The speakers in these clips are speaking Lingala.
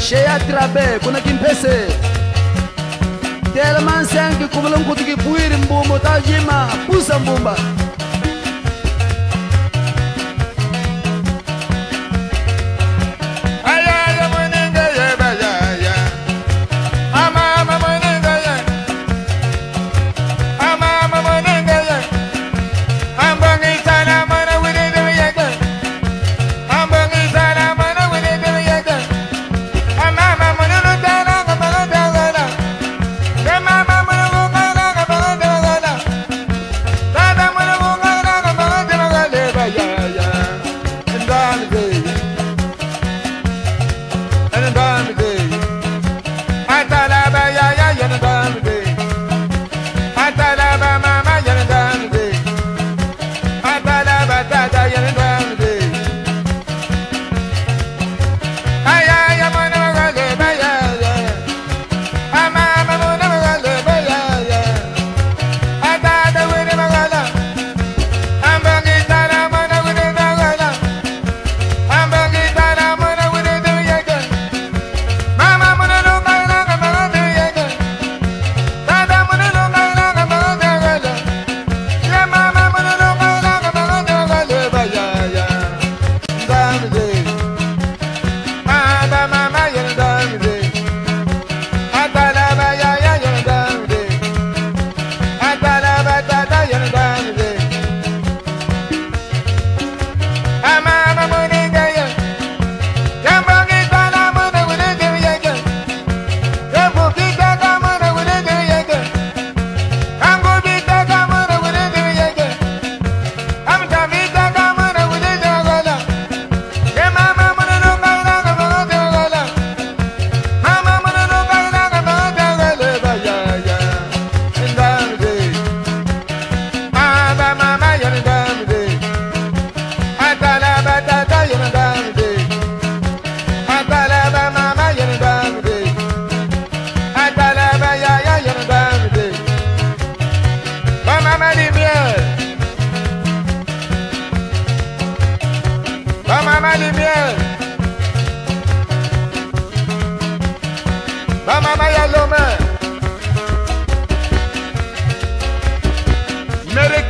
sheya trabe kuna kimpese telman senki kumulunkutu kipwiri mbumbu tajima pusa mbumba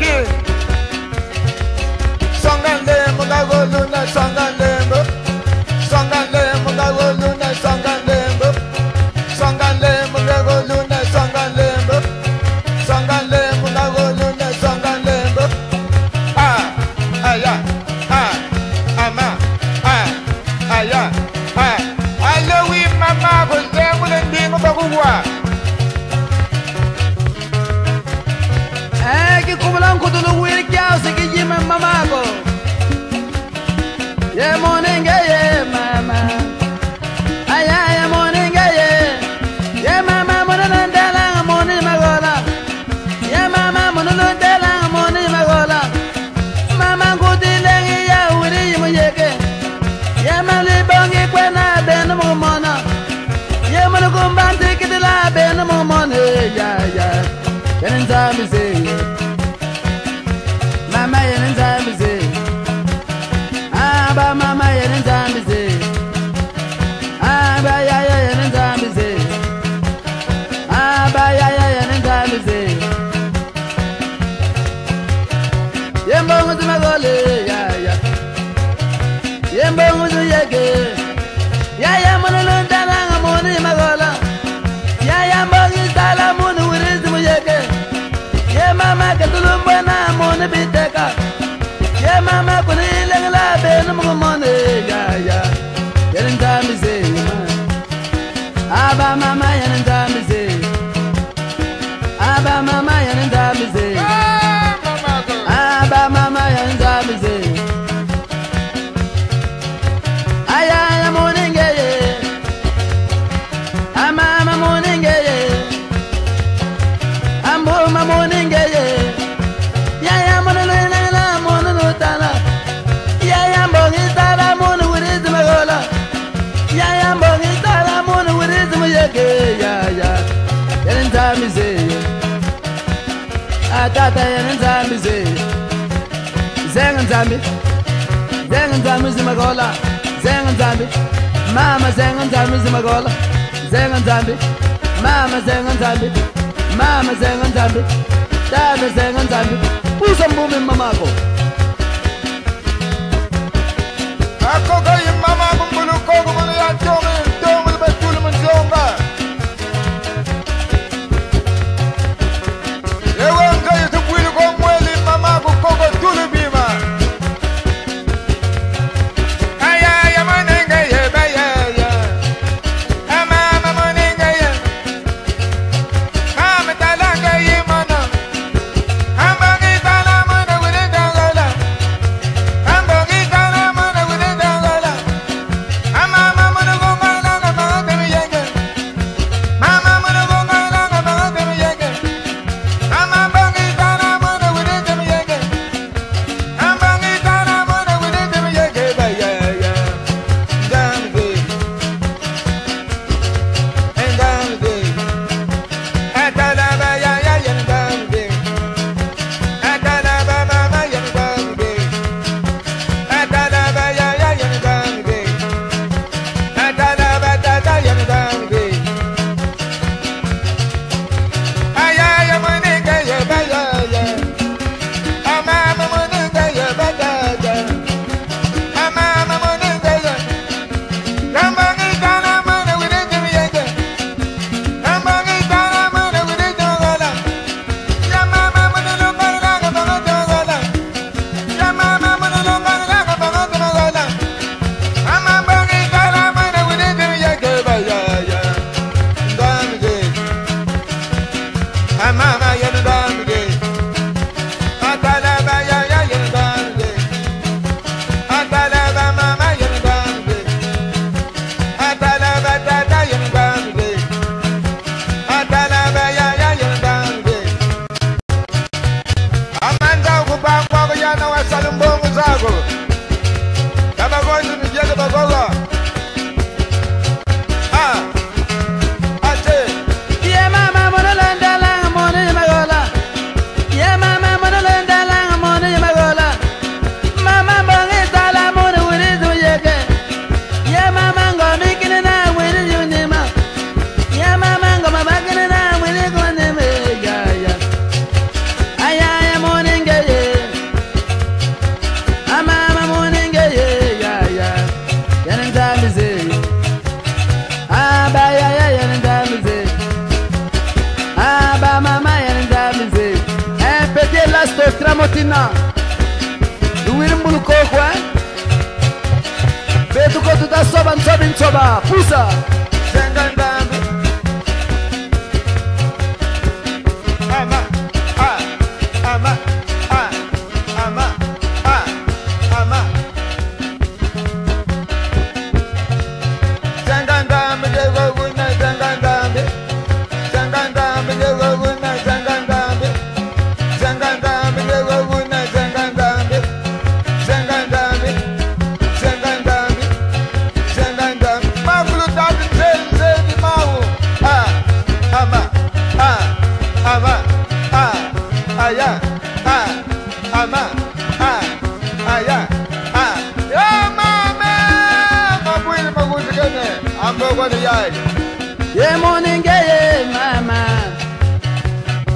Yeah. nzambi zenga nzambi zimagola zenga nzambi mama zenga nzambi zimagola zenga nzambi mama zenga nzambi mama zenga nzambi dada zenga nzambi uza mbumi mamako Medina Duwir mbuluko kwe Betu kotu da soban sobin soba p u g a Pusa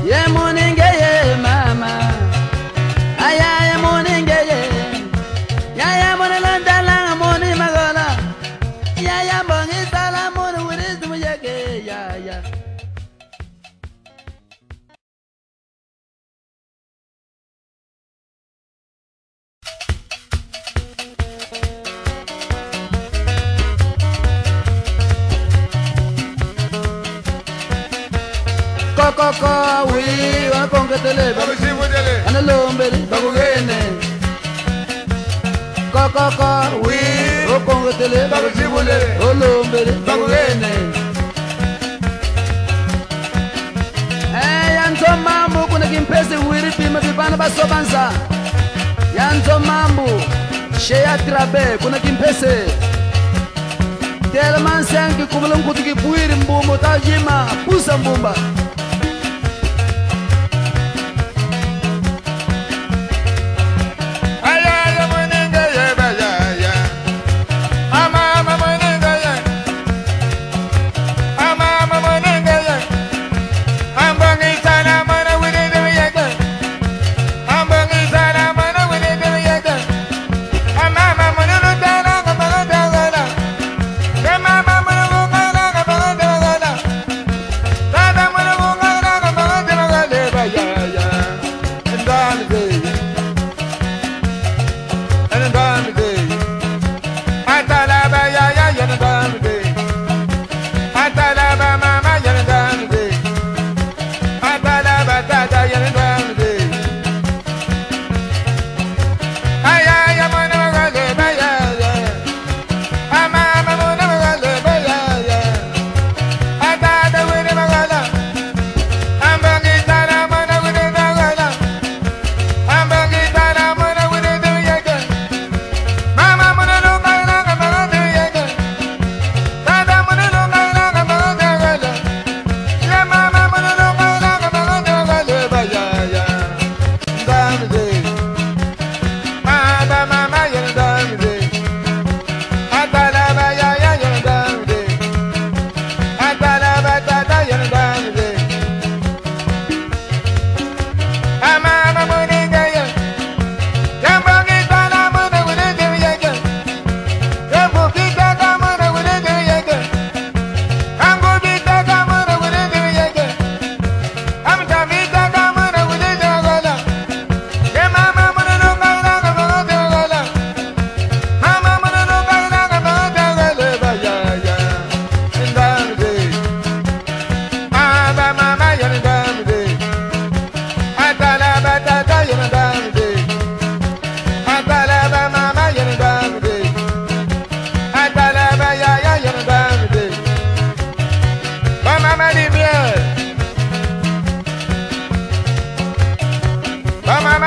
Yeah, money. analombele bakugene kokoko wi okongetele bakutibule olombele bakugene eh, yanzomambu kunekimpezi wiri pima vivana vasobanza yanzomambu sheya trabe kunekimpese telemansenki kuvula nkuti kipwiri mbumbu tajima pusa mbumba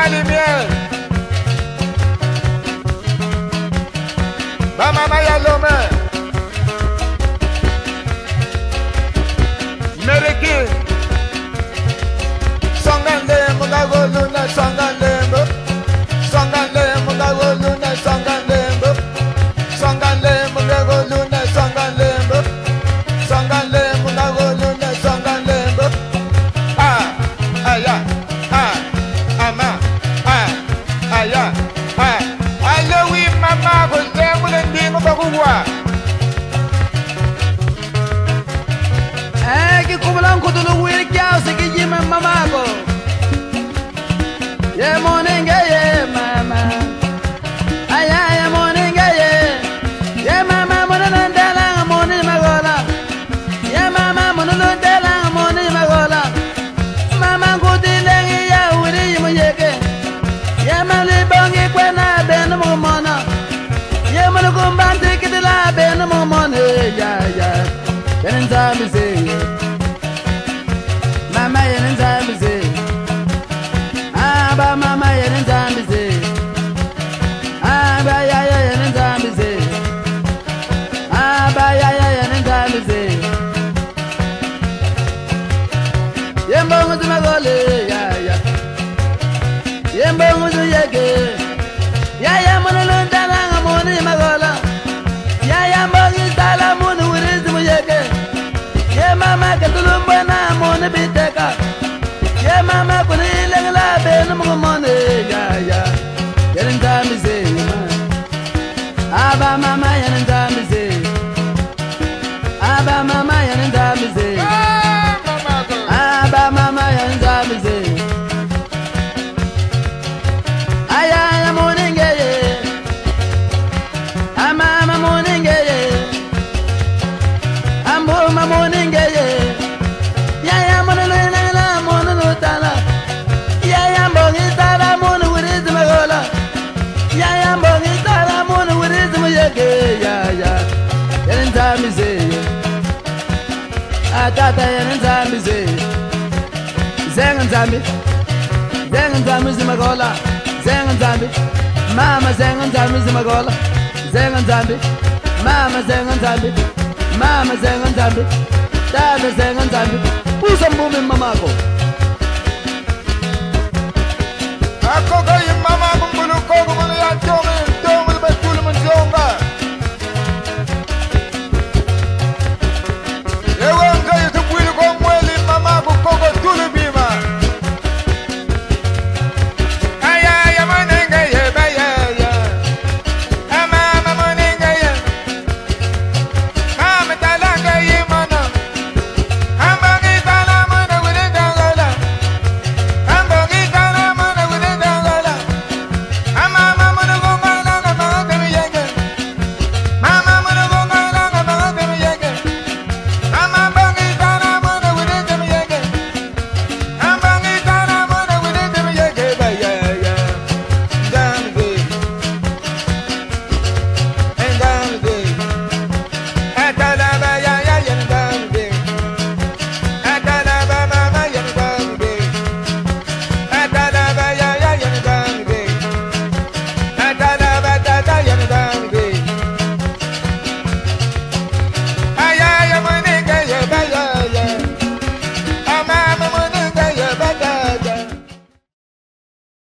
la lumière. Bamama ya lome. Mereki. Songande mugagoluna songande. Zengin Zambi zengin Zambi Zimagola zengin Zambi Mama zengin Zambi Zimagola zengin Zambi Mama zengin Zambi Mama zengin Zambi Dame zengin Zambi Usa mbumi mamako Ako goyi mamako mbulu kogu munu ya chomi Tomul betul mun jonga